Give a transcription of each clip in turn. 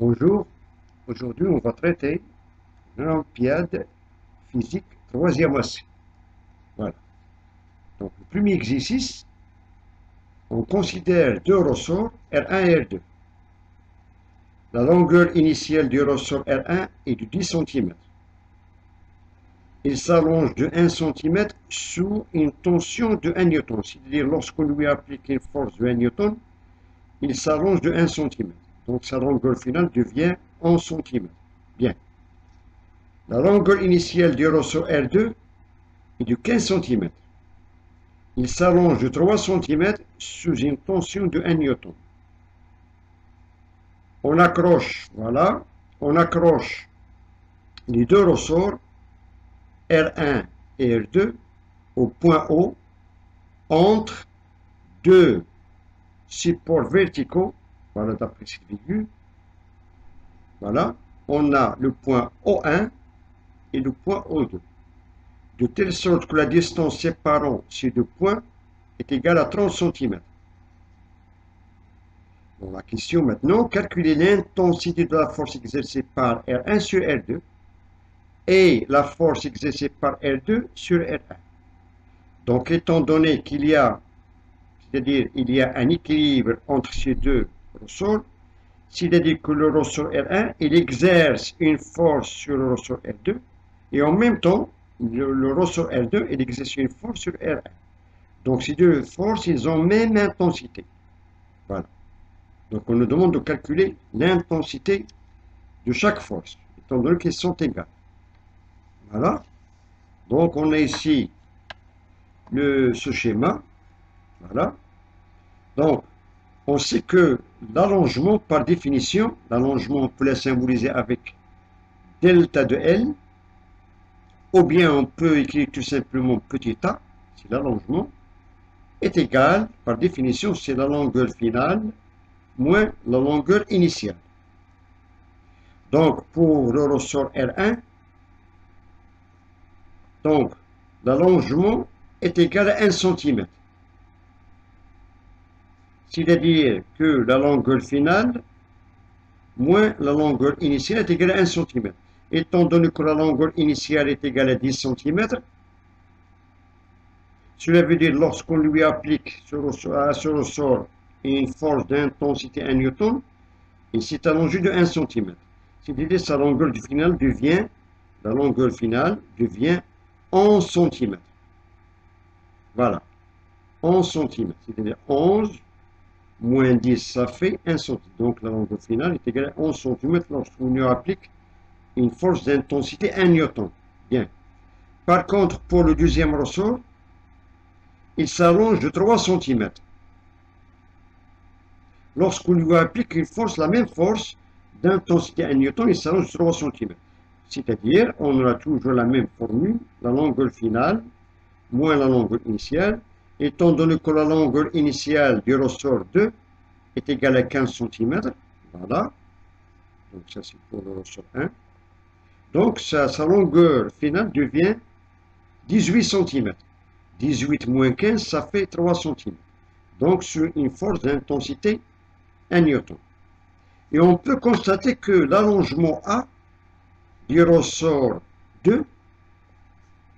Bonjour, aujourd'hui on va traiter l'Olympiade physique troisième assez. Voilà. Donc le premier exercice, on considère deux ressorts R1 et R2. La longueur initiale du ressort R1 est de 10 cm. Il s'allonge de 1 cm sous une tension de 1 N, c'est-à-dire lorsqu'on lui applique une force de 1 N, il s'allonge de 1 cm. Donc sa longueur finale devient 11 cm. Bien. La longueur initiale du ressort R2 est de 15 cm. Il s'allonge de 3 cm sous une tension de 1 N. On accroche, voilà, on accroche les deux ressorts R1 et R2 au point haut entre deux supports verticaux voilà, d'après cette figure. Voilà. On a le point O1 et le point O2. De telle sorte que la distance séparant ces deux points est égale à 30 cm. Bon, la question maintenant, calculer l'intensité de la force exercée par R1 sur R2 et la force exercée par R2 sur R1. Donc, étant donné qu'il y a, c'est-à-dire il y a un équilibre entre ces deux ressort, c'est-à-dire que le ressort R1, il exerce une force sur le ressort R2, et en même temps, le, ressort R2, il exerce une force sur R1. Donc ces deux forces, ils ont même intensité. Voilà. Donc on nous demande de calculer l'intensité de chaque force, étant donné qu'elles sont égales. Voilà. Donc on a ici le, ce schéma. Voilà. Donc, on sait que l'allongement, par définition, l'allongement, on peut le symboliser avec delta de L, ou bien on peut écrire tout simplement petit a, c'est l'allongement, est égal, par définition, c'est la longueur finale moins la longueur initiale. Donc, pour le ressort R1, donc, l'allongement est égal à 1 cm c'est-à-dire que la longueur finale moins la longueur initiale est égale à 1 cm. Étant donné que la longueur initiale est égale à 10 cm, cela veut dire lorsqu'on lui applique à ce ressort une force d'intensité 1 newton, il s'est allongé de 1 cm. C'est-à-dire sa longueur finale devient, la longueur finale devient 11 cm. Voilà. 11 cm. C'est-à-dire 11 moins 10, ça fait 1 cm. Donc la longueur finale est égale à 11 cm lorsqu'on lui applique une force d'intensité 1 newton. Bien. Par contre, pour le deuxième ressort, il s'allonge de 3 cm. Lorsqu'on lui applique une force, la même force d'intensité 1 newton, il s'allonge de 3 cm. C'est-à-dire, on aura toujours la même formule, la longueur finale moins la longueur initiale, étant donné que la longueur initiale du ressort 2 est égale à 15 cm, voilà, donc ça c'est pour le ressort 1, donc sa, longueur finale devient 18 cm. 18 moins 15, ça fait 3 cm. Donc sur une force d'intensité 1 newton. Et on peut constater que l'allongement A du ressort 2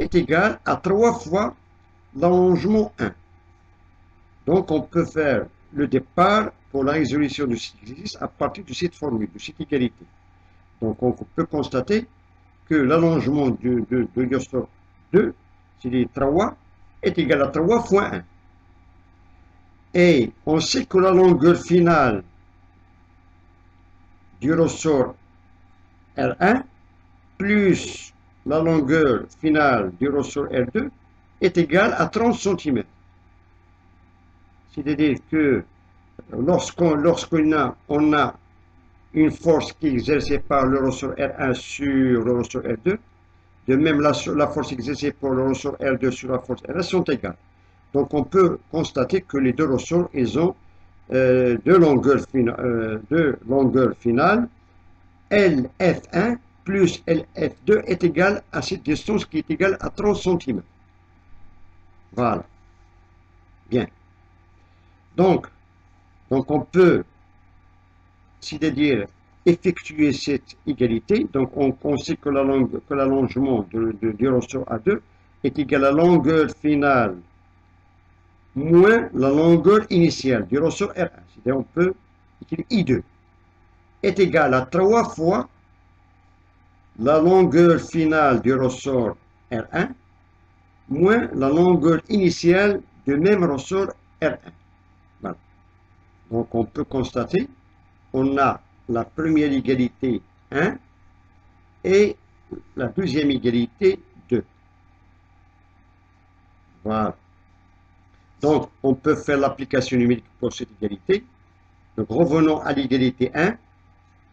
est égal à 3 fois l'allongement 1. Donc, on peut faire le départ pour la résolution de cet exercice à partir de cette formule, de cette égalité. Donc, on peut constater que l'allongement de, de, de 2, c'est 3, est égal à 3 fois 1. Et on sait que la longueur finale du ressort R1 plus la longueur finale du ressort R2 est égal à 30 cm. C'est-à-dire que lorsqu'on lorsqu'on a, une force qui est exercée par le ressort R1 sur le ressort R2, de même la, force exercée par le ressort R2 sur la force R1 sont égales. Donc on peut constater que les deux ressorts, ils ont euh, euh, deux longueurs finales. LF1 plus LF2 est égal à cette distance qui est égale à 30 cm. Bien. Donc, donc on peut, c'est-à-dire effectuer cette égalité, donc on, sait que l'allongement du ressort A2 est égal à la longueur finale moins la longueur initiale du ressort R1. C'est-à-dire on peut écrire I2 est égal à 3 fois la longueur finale du ressort R1 moins la longueur initiale du même ressort R1. Donc on peut constater, on a la première égalité 1 et la deuxième égalité 2. Voilà. Donc, on peut faire l'application numérique pour cette égalité. Donc, revenons à l'égalité 1.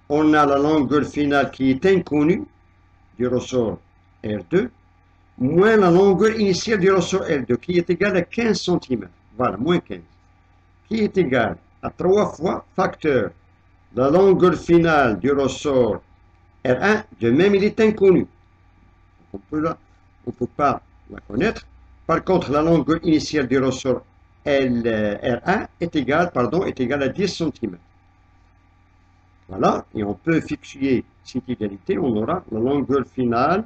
On a la longueur finale qui est inconnue du ressort R2, moins la longueur initiale du ressort R2, qui est égale à 15 cm. Voilà, moins 15. Qui est égal à 3 fois facteur la longueur finale du ressort R1, de même il est inconnu. On ne peut pas la connaître. Par contre, la longueur initiale du ressort R1 est égale, pardon, est égale à 10 cm. Voilà, et on peut fixer cette égalité, on aura la longueur finale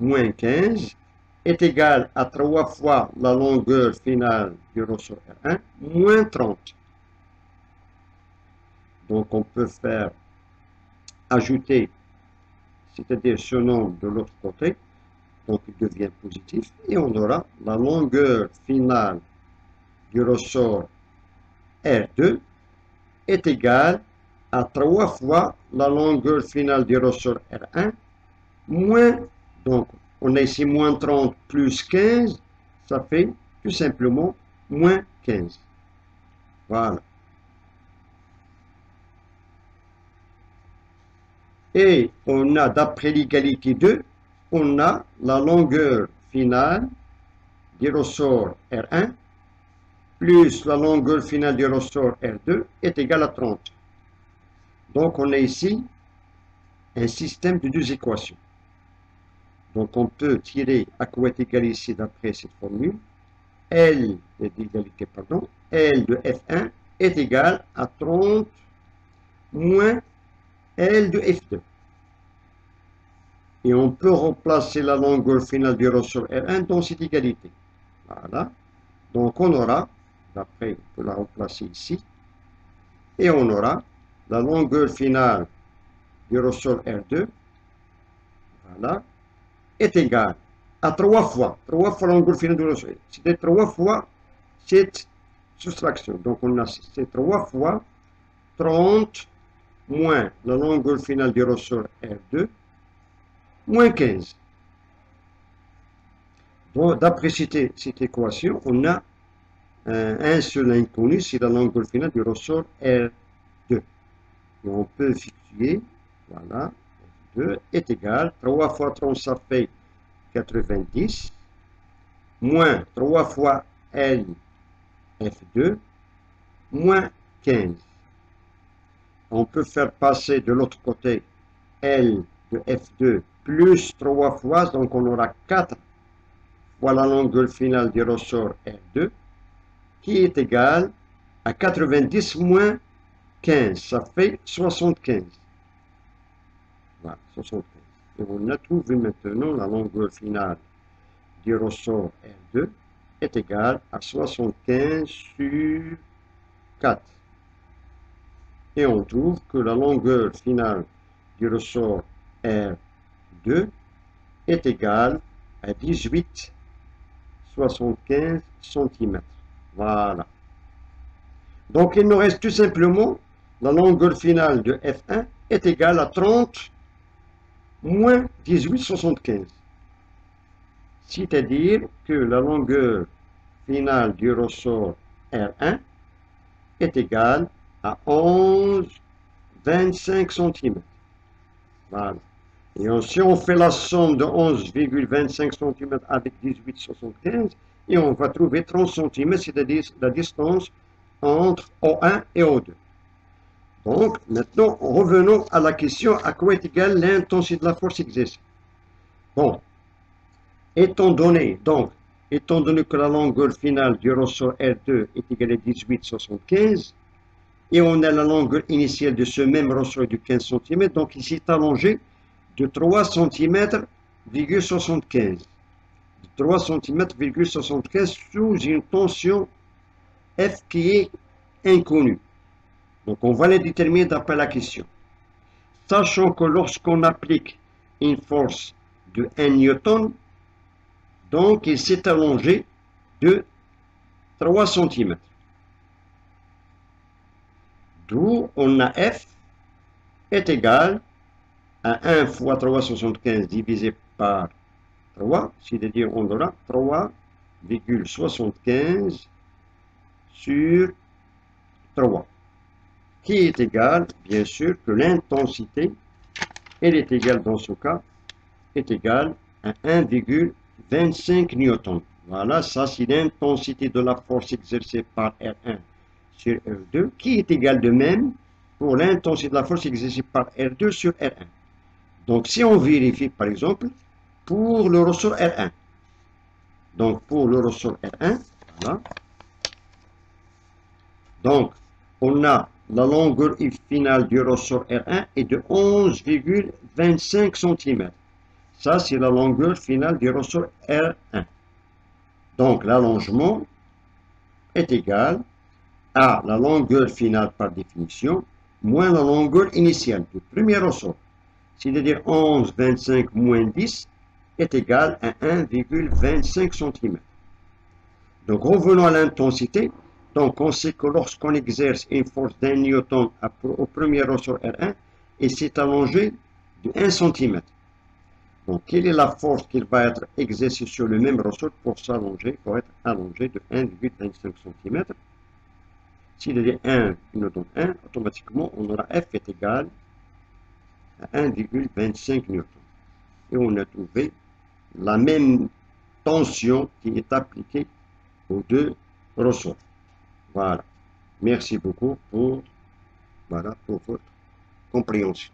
moins 15 est égale à 3 fois la longueur finale du ressort R1 moins 30. Donc on peut faire ajouter, c'est-à-dire ce nombre de l'autre côté, donc il devient positif, et on aura la longueur finale du ressort R2 est égale à 3 fois la longueur finale du ressort R1 moins, donc on a ici moins 30 plus 15, ça fait tout simplement moins 15. Voilà. Et on a, d'après l'égalité 2, on a la longueur finale du ressort R1 plus la longueur finale du ressort R2 est égale à 30. Donc on a ici un système de deux équations. Donc on peut tirer à quoi est égal ici d'après cette formule. L d'égalité, pardon, L de F1 est égal à 30 moins L de F2. Et on peut remplacer la longueur finale du ressort R1 dans cette égalité. Voilà. Donc on aura, d'après, on peut la remplacer ici, et on aura la longueur finale du ressort R2, voilà, est égale à 3 fois, 3 fois la longueur finale du ressort. C'est 3 fois cette soustraction. Donc on a c'est 3 fois 30 moins la longueur finale du ressort R2, moins 15. D'après cette, cette, équation, on a un, seul inconnu, c'est la longueur finale du ressort R2. Et on peut fixer, voilà, R2 est égal, 3 fois 30, ça fait 90, moins 3 fois L, F2, moins 15 on peut faire passer de l'autre côté L de F2 plus 3 fois, donc on aura 4 fois la longueur finale du ressort R2, qui est égal à 90 moins 15, ça fait 75. Voilà, 75. Et on a trouvé maintenant la longueur finale du ressort R2 est égale à 75 sur 4 et on trouve que la longueur finale du ressort R2 est égale à 18,75 cm. Voilà. Donc il nous reste tout simplement la longueur finale de F1 est égale à 30 moins 18,75. C'est-à-dire que la longueur finale du ressort R1 est égale à 11, 25 cm. Voilà. Et si on fait la somme de 11,25 cm avec 18,75, et on va trouver 30 cm, c'est-à-dire la distance entre O1 et O2. Donc, maintenant, revenons à la question à quoi est égale l'intensité de la force exercée. Bon, étant donné, donc, étant donné que la longueur finale du ressort R2 est égale à 18,75, et on a la longueur initiale de ce même ressort de 15 cm, donc il s'est allongé de 3 cm, 75. 3 cm, 75 sous une tension F qui est inconnue. Donc on va la déterminer d'après la question. Sachant que lorsqu'on applique une force de 1 newton, donc il s'est allongé de 3 cm. D'où on a F est égal à 1 fois 375 divisé par 3, c'est-à-dire on aura 3,75 sur 3, qui est égal, bien sûr, que l'intensité, elle est égale dans ce cas, est égale à 1,25 newton. Voilà, ça c'est l'intensité de la force exercée par R1 sur R2, qui est égale de même pour l'intensité de la force exercée par R2 sur R1. Donc si on vérifie par exemple pour le ressort R1, donc pour le ressort R1, voilà, donc on a la longueur finale du ressort R1 est de 11,25 cm. Ça, c'est la longueur finale du ressort R1. Donc, l'allongement est égal à la longueur finale par définition moins la longueur initiale du premier ressort. C'est-à-dire 11,25 moins 10 est égal à 1,25 cm. Donc, revenons à l'intensité. Donc, on sait que lorsqu'on exerce une force d'un newton au premier ressort R1, et s'est allongé de 1 cm. Donc, quelle est la force qui va être exercée sur le même ressort pour s'allonger, pour être allongé de 1,25 cm S'il est 1 newton 1, automatiquement, on aura F est égal à 1,25 newton. Et on a trouvé la même tension qui est appliquée aux deux ressorts. Voilà. Merci beaucoup pour, pour votre compréhension.